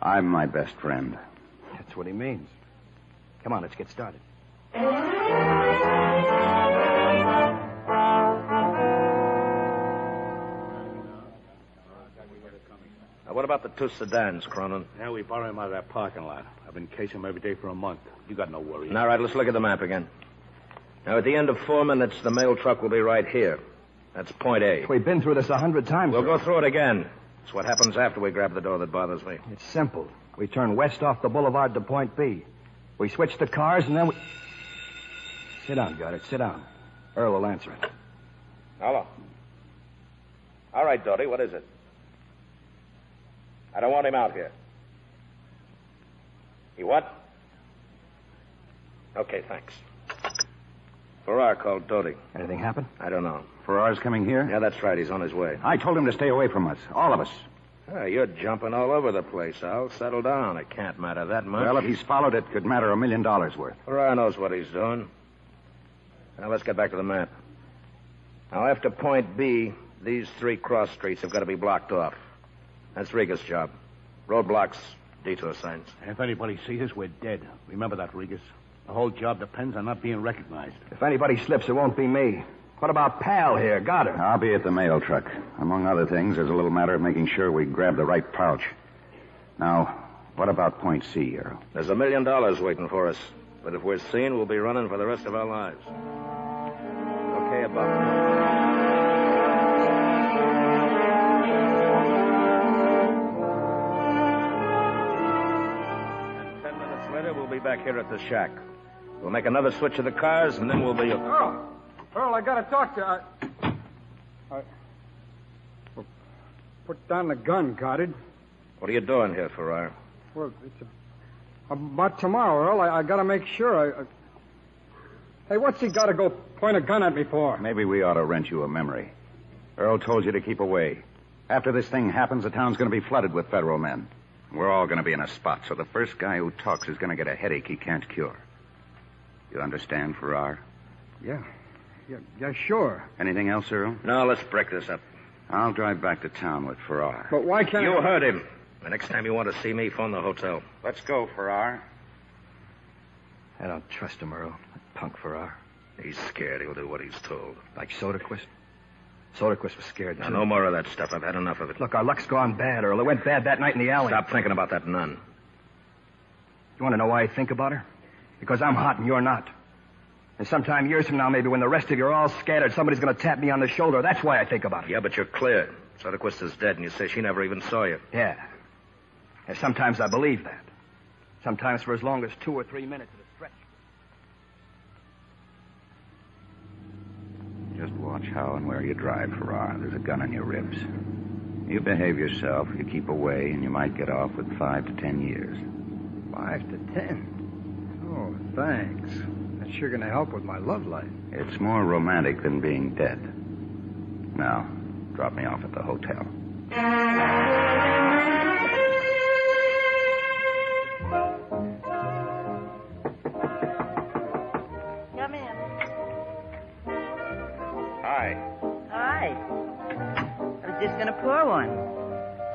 I'm my best friend. That's what he means. Come on, let's get started. What about the two sedans, Cronin? Yeah, we borrow them out of that parking lot. I've been casing them every day for a month. You got no worries. All right, let's look at the map again. Now, at the end of four minutes, the mail truck will be right here. That's point A. We've been through this a hundred times. We'll go through it again. It's what happens after we grab the door that bothers me. It's simple. We turn west off the boulevard to point B. We switch the cars and then we. Sit down, Goddard. Sit down. Earl will answer it. Hello. All right, Dodie, what is it? I don't want him out here. He what? Okay, thanks. Farrar called Dodie. Anything happen? I don't know. Farrar's coming here? Yeah, that's right. He's on his way. I told him to stay away from us. All of us. Ah, you're jumping all over the place, Al. Settle down. It can't matter that much. Well, if he's followed, it could matter a million dollars worth. Farrar knows what he's doing. Now, let's get back to the map. Now, after point B, these three cross streets have got to be blocked off. That's Regas' job. Roadblocks, detour signs. If anybody sees us, we're dead. Remember that, Regas. The whole job depends on not being recognized. If anybody slips, it won't be me. What about Pal here? Got her. I'll be at the mail truck. Among other things, there's a little matter of making sure we grab the right pouch. Now, what about point C, Earl? There's a million dollars waiting for us. But if we're seen, we'll be running for the rest of our lives. Okay, about. Be back here at the shack. We'll make another switch of the cars, and then we'll be. Earl, Earl, I gotta talk to. I, I, well, put down the gun, Goddard. What are you doing here, Farrar? Well, it's a, about tomorrow, Earl. I, I gotta make sure. I. Hey, what's he gotta go point a gun at me for? Maybe we ought to rent you a memory. Earl told you to keep away. After this thing happens, the town's going to be flooded with federal men. We're all going to be in a spot, so the first guy who talks is going to get a headache he can't cure. You understand, Farrar? Yeah. Yeah, yeah, sure. Anything else, Earl? No, let's break this up. I'll drive back to town with Farrar. But why can't You I... heard him. The next time you want to see me, phone the hotel. Let's go, Farrar. I don't trust him, Earl. That punk Farrar. He's scared. He'll do what he's told. Like Soderquist. Soderquist was scared, Now, too. no more of that stuff. I've had enough of it. Look, our luck's gone bad, Earl. It went bad that night in the alley. Stop thinking about that nun. You want to know why I think about her? Because I'm hot and you're not. And sometime years from now, maybe when the rest of you are all scattered, somebody's going to tap me on the shoulder. That's why I think about it. Yeah, but you're clear. Soderquist is dead, and you say she never even saw you. Yeah. And sometimes I believe that. Sometimes for as long as two or three minutes at a stretch. Just watch how and where you drive, Farrar. There's a gun in your ribs. You behave yourself, you keep away, and you might get off with five to ten years. Five to ten. Oh, thanks. That's sure going to help with my love life. It's more romantic than being dead. Now, drop me off at the hotel. Pour one.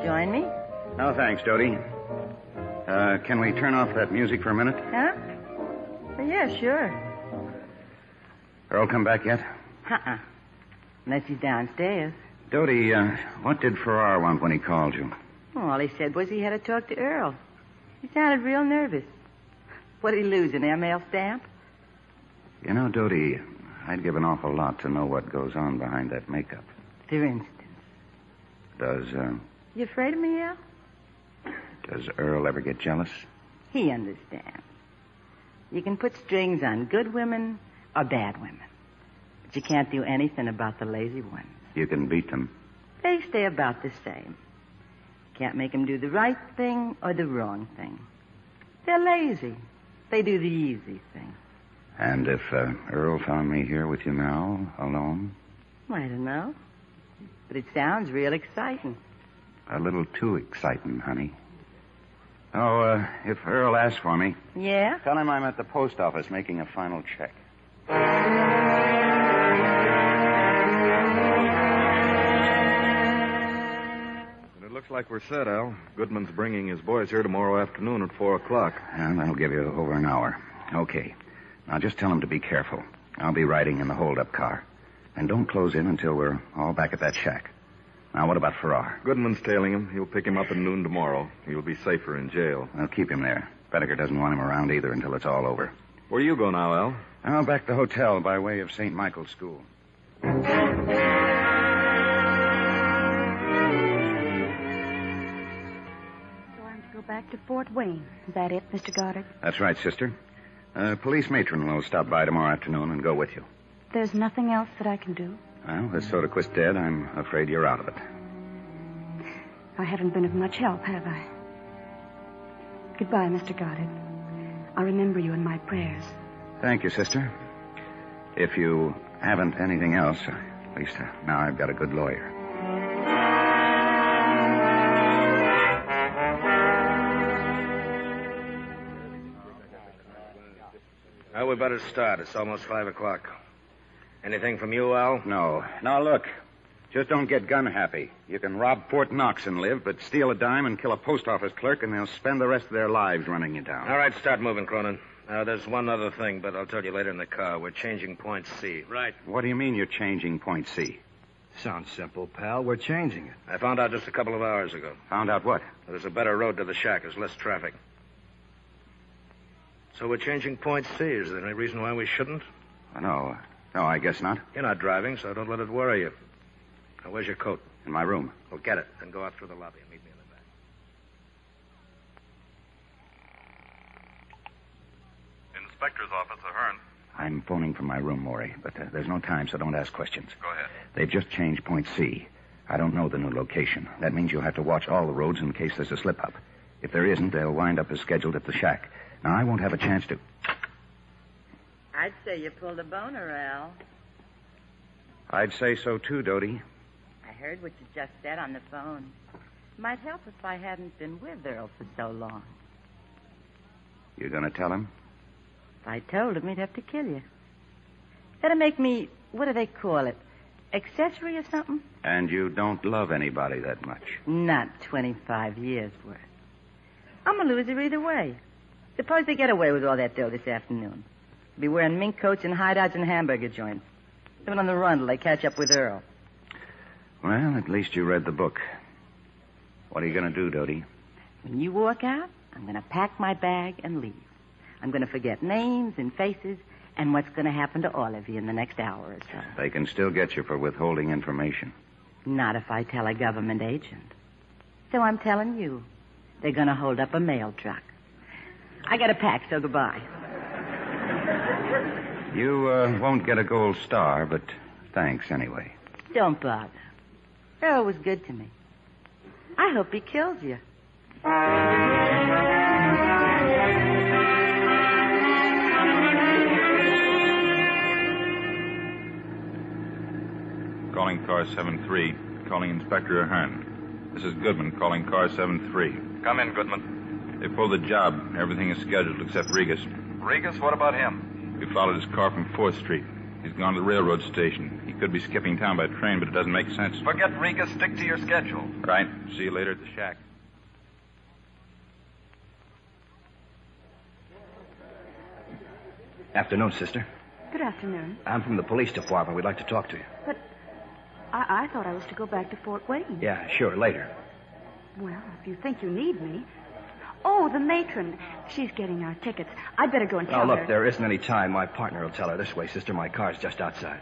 Join me? No, thanks, Dodie. Uh, can we turn off that music for a minute? Huh? Well, yeah, sure. Earl come back yet? Uh-uh. Unless he's downstairs. Dodie, uh, what did Farrar want when he called you? Well, all he said was he had to talk to Earl. He sounded real nervous. What did he lose, an ML stamp? You know, Dodie, I'd give an awful lot to know what goes on behind that makeup. For instance. Does, uh, You afraid of me, Al? does Earl ever get jealous? He understands. You can put strings on good women or bad women. But you can't do anything about the lazy ones. You can beat them. They stay about the same. Can't make 'em do the right thing or the wrong thing. They're lazy. They do the easy thing. And if uh, Earl found me here with you now, alone, I don't know. But it sounds real exciting. a little too exciting, honey. Oh, uh, if Earl asks for me, Yeah? tell him I'm at the post office making a final check. It looks like we're set, Al. Goodman's bringing his boys here tomorrow afternoon at 4 o'clock. And that'll give you over an hour. Okay. Now just tell him to be careful. I'll be riding in the hold-up car. And don't close in until we're all back at that shack. Now, what about Farrar? Goodman's tailing him. He'll pick him up at noon tomorrow. He'll be safer in jail. I'll keep him there. Bedecker doesn't want him around either until it's all over. Where you go now, Al? I'll back to the hotel by way of St. Michael's School. So I'm to go back to Fort Wayne. Is that it, Mr. Goddard? That's right, sister. Uh, police matron will stop by tomorrow afternoon and go with you. There's nothing else that I can do. Well, with Soderquist dead, I'm afraid you're out of it. I haven't been of much help, have I? Goodbye, Mr. Goddard. I'll remember you in my prayers. Thank you, sister. If you haven't anything else, at least uh, now I've got a good lawyer. Well, we better start. It's almost five o'clock. Anything from you, Al? No. Now, look. Just don't get gun happy. You can rob Fort Knox and live, but steal a dime and kill a post office clerk, and they'll spend the rest of their lives running you down. All right, start moving, Cronin. Uh, there's one other thing, but I'll tell you later in the car. We're changing point C. Right. What do you mean you're changing point C? Sounds simple, pal. We're changing it. I found out just a couple of hours ago. Found out what? There's a better road to the shack. There's less traffic. So we're changing point C. Is there any reason why we shouldn't? No. No, I guess not. You're not driving, so don't let it worry you. Now, where's your coat? In my room. Well, get it. Then go out through the lobby and meet me in the back. Inspector's office, Ahern. I'm phoning from my room, Maury, but uh, there's no time, so don't ask questions. Go ahead. They've just changed point C. I don't know the new location. That means you'll have to watch all the roads in case there's a slip up. If there isn't, they'll wind up as scheduled at the shack. Now, I won't have a chance to. I'd say you pulled a boner, Al. I'd say so too, Dodie. I heard what you just said on the phone. Might help if I hadn't been with Earl for so long. You're gonna tell him? If I told him, he'd have to kill you. That'd make me, what do they call it? Accessory or something? And you don't love anybody that much. Not 25 years worth. I'm a loser either way. Suppose they get away with all that dough this afternoon. Be wearing mink coats and hideouts and hamburger joints. Living on the run till they catch up with Earl. Well, at least you read the book. What are you going to do, Dodie? When you walk out, I'm going to pack my bag and leave. I'm going to forget names and faces and what's going to happen to all of you in the next hour or so. They can still get you for withholding information. Not if I tell a government agent. So I'm telling you, they're going to hold up a mail truck. I got to pack, so goodbye. You uh, won't get a gold star, but thanks anyway. Don't bother. Earl was good to me. I hope he kills you. Calling car 73. Calling Inspector Ahern. This is Goodman calling car 73. Come in, Goodman. They pulled the job. Everything is scheduled except Regas. Regas, what about him? We followed his car from 4th Street. He's gone to the railroad station. He could be skipping town by train, but it doesn't make sense. Forget Regas. Stick to your schedule. Right. See you later at the shack. Afternoon, sister. Good afternoon. I'm from the police department. We'd like to talk to you. But I, I thought I was to go back to Fort Wayne. Yeah, sure, later. Well, if you think you need me. Oh, the matron. She's getting our tickets. I'd better go and tell her. Oh, look, her. there isn't any time. My partner will tell her. This way, sister. My car's just outside.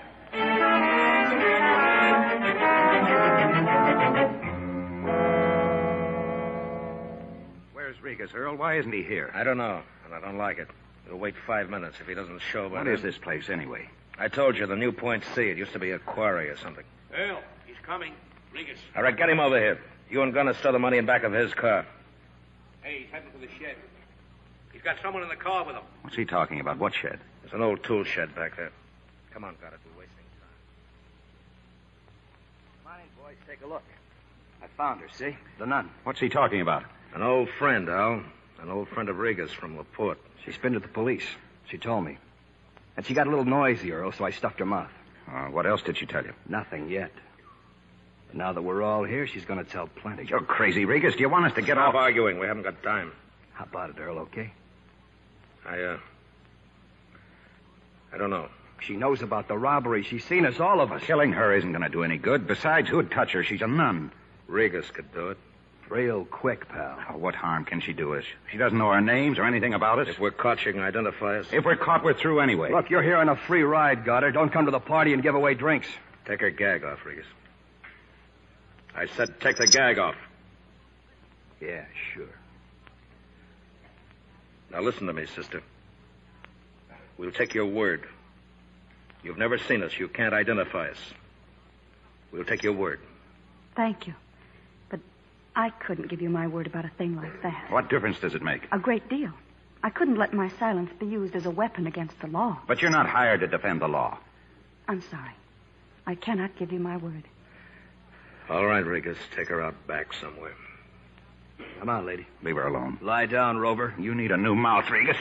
Where's Regas, Earl? Why isn't he here? I don't know, and I don't like it. We'll wait five minutes if he doesn't show by What then. is this place, anyway? I told you, the New Point C. It used to be a quarry or something. Earl, he's coming. Regas. All right, get him over here. You and Gunner stow the money in back of his car. Hey, he's heading for the shed. He's got someone in the car with him. What's he talking about? What shed? There's an old tool shed back there. Come on, Goddard. We're wasting time. Come on in, boys. Take a look. I found her, see? The nun. What's he talking about? An old friend, Al. An old friend of Regas' from Laporte. She's been to the police. She told me. And she got a little noisy, Earl, so I stuffed her mouth. Uh, what else did she tell you? Nothing yet. Now that we're all here, she's going to tell plenty. You're crazy, Regas. Do you want us to get Stop off? arguing. We haven't got time. How about it, Earl, okay? I, uh. I don't know. She knows about the robbery. She's seen us, all of us. Killing her isn't going to do any good. Besides, who'd touch her? She's a nun. Regas could do it. Real quick, pal. Oh, what harm can she do us? She doesn't know our names or anything about us. If we're caught, she can identify us. If we're caught, we're through anyway. Look, you're here on a free ride, Goddard. Don't come to the party and give away drinks. Take her gag off, Regas. I said take the gag off. Yeah, sure. Now listen to me, sister. We'll take your word. You've never seen us. You can't identify us. We'll take your word. Thank you. But I couldn't give you my word about a thing like that. What difference does it make? A great deal. I couldn't let my silence be used as a weapon against the law. But you're not hired to defend the law. I'm sorry. I cannot give you my word. All right, Regas. Take her out back somewhere. Come on, lady. Leave her alone. Lie down, Rover. You need a new mouth, Regas.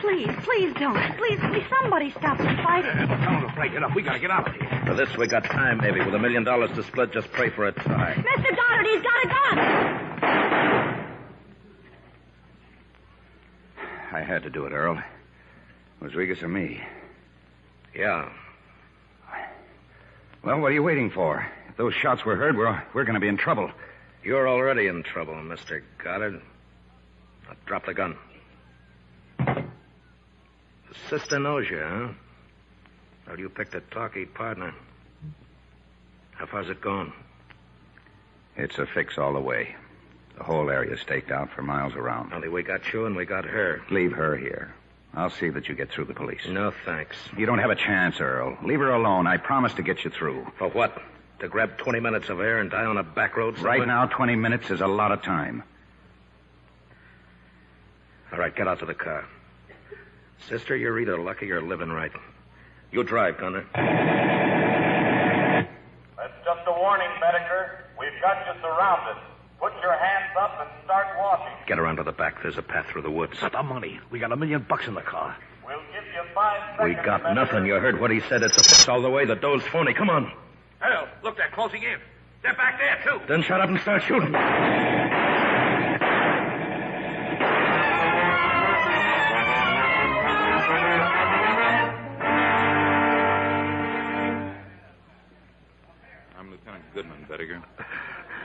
Please, please don't. Please, please, somebody stop this fighting. Come on, break it up. We gotta get out of here. For this, we got time, maybe. With a million dollars to split, just pray for a tie. Mr. Goddard, he's got a gun! I had to do it, Earl. It Was Regas or me? Yeah. Well, what are you waiting for? If those shots were heard, we're, we're going to be in trouble. You're already in trouble, Mr. Goddard. Now, drop the gun. The sister knows you, huh? Well, you picked a talky partner. How far's it gone? It's a fix all the way. The whole area's staked out for miles around. Only we got you and we got her. Leave her here. I'll see that you get through the police. No, thanks. You don't have a chance, Earl. Leave her alone. I promise to get you through. For what? To grab 20 minutes of air and die on a back road somewhere? Right now, 20 minutes is a lot of time. All right, get out to the car. Sister, you're either lucky or living right. You drive, Gunner. That's just a warning, Bedecker. We've got you surrounded. Put your hands up and start walking. Get around to the back. There's a path through the woods. Not the money. We got a million bucks in the car. We'll give you five We got to nothing. You heard what he said. It's a fix all the way. The dough's phony. Come on. Hell, look, they're closing in. They're back there, too. Then shut up and start shooting. I'm Lieutenant Goodman, Bedecker.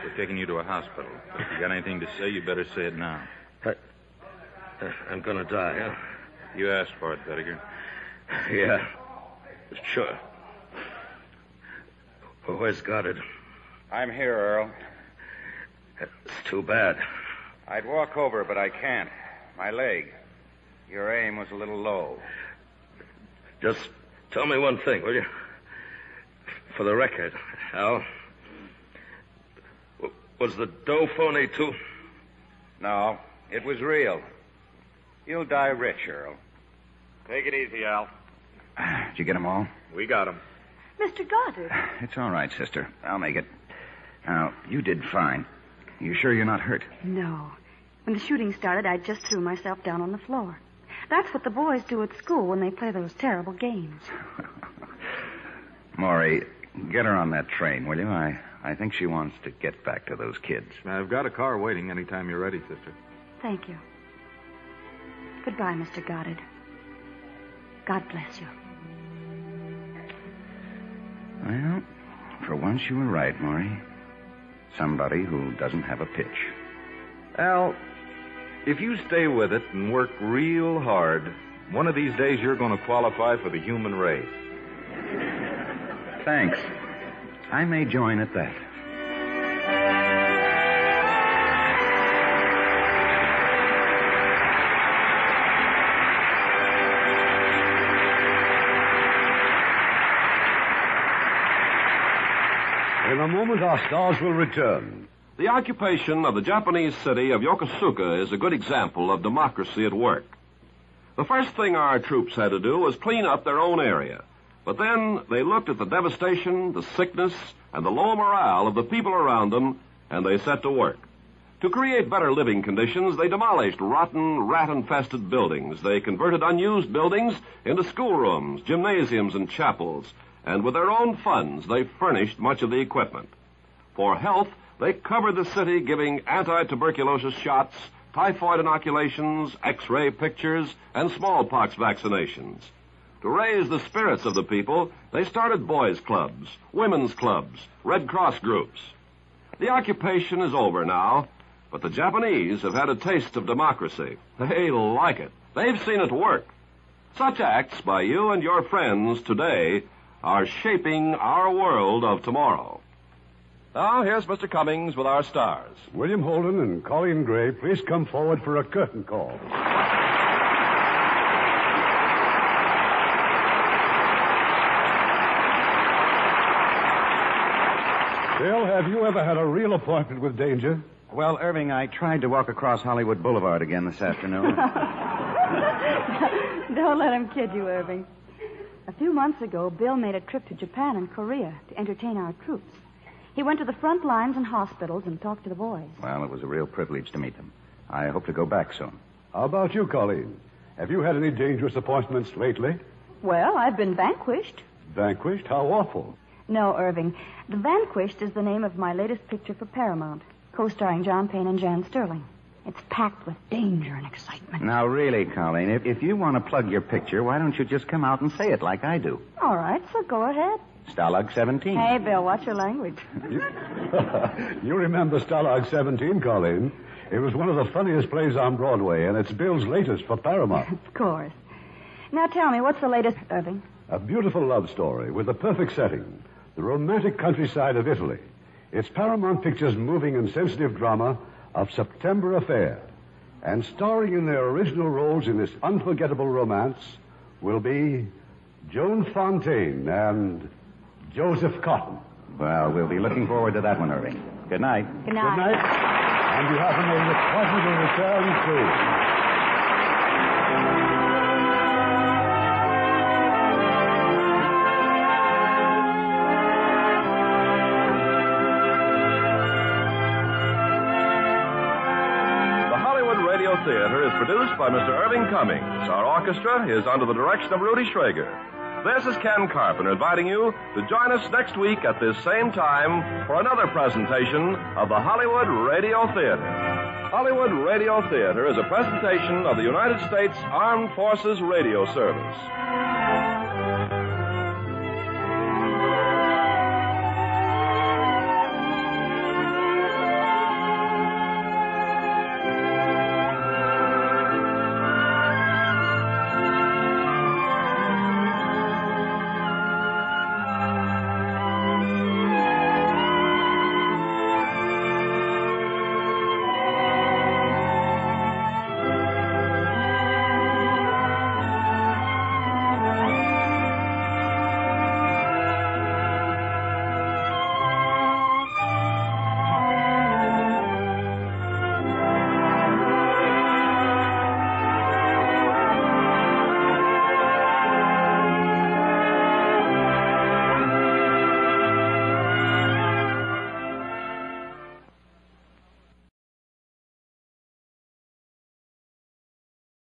We're taking you to a hospital. If you got anything to say, you better say it now. Uh, I'm gonna die, huh? You asked for it, Bedecker. Yeah. Sure. Well, where's Goddard? I'm here, Earl. It's too bad. I'd walk over, but I can't. My leg. Your aim was a little low. Just tell me one thing, will you? For the record, Al. w- Was the dough phony, too? No, it was real. You'll die rich, Earl. Take it easy, Al. Did you get 'em all? We got him. Mr. Goddard. It's all right, sister. I'll make it. Now, you did fine. You sure you're not hurt? No. When the shooting started, I just threw myself down on the floor. That's what the boys do at school when they play those terrible games. Maury, get her on that train, will you? I, I think she wants to get back to those kids. I've got a car waiting anytime you're ready, sister. Thank you. Goodbye, Mr. Goddard. God bless you. Well, for once you were right, Maury. Somebody who doesn't have a pitch. Al, if you stay with it and work real hard, one of these days you're going to qualify for the human race. Thanks. I may join at that. In a moment, our stars will return. The occupation of the Japanese city of Yokosuka is a good example of democracy at work. The first thing our troops had to do was clean up their own area. But then they looked at the devastation, the sickness, and the low morale of the people around them, and they set to work. To create better living conditions, they demolished rotten, rat-infested buildings. They converted unused buildings into schoolrooms, gymnasiums, and chapels. And with their own funds, they furnished much of the equipment. For health, they covered the city giving anti-tuberculosis shots, typhoid inoculations, x-ray pictures, and smallpox vaccinations. To raise the spirits of the people, they started boys' clubs, women's clubs, Red Cross groups. The occupation is over now, but the Japanese have had a taste of democracy. They like it. They've seen it work. Such acts by you and your friends today are shaping our world of tomorrow. Now, here's Mr. Cummings with our stars. William Holden and Coleen Gray, please come forward for a curtain call. Bill, have you ever had a real appointment with danger? Well, Irving, I tried to walk across Hollywood Boulevard again this afternoon. Don't let him kid you, Irving. A few months ago, Bill made a trip to Japan and Korea to entertain our troops. He went to the front lines and hospitals and talked to the boys. well, it was a real privilege to meet them. I hope to go back soon. How about you, Coleen? Have you had any dangerous appointments lately? Well, I've been vanquished. Vanquished? How awful. No, Irving. The Vanquished is the name of my latest picture for Paramount, co-starring John Payne and Jan Sterling. It's packed with danger and excitement. Now, really, Coleen, if, if you want to plug your picture, why don't you just come out and say it like I do? All right, so go ahead. Stalag 17. Hey, Bill, watch your language. you remember Stalag 17, Coleen? It was one of the funniest plays on Broadway, and it's Bill's latest for Paramount. of course. Now tell me, what's the latest, Irving? A beautiful love story with a perfect setting. The romantic countryside of Italy. It's Paramount Pictures' moving and sensitive drama of September Affair. And starring in their original roles in this unforgettable romance will be Joan Fontaine and Joseph Cotten. Well, we'll be looking forward to that one, Irving. Good night. Good night. Good night. And you have a possible return soon. produced by Mr. Irving Cummings. Our orchestra is under the direction of Rudy Schrager. This is Ken Carpenter inviting you to join us next week at this same time for another presentation of the Hollywood Radio Theater. Hollywood Radio Theater is a presentation of the United States Armed Forces Radio Service.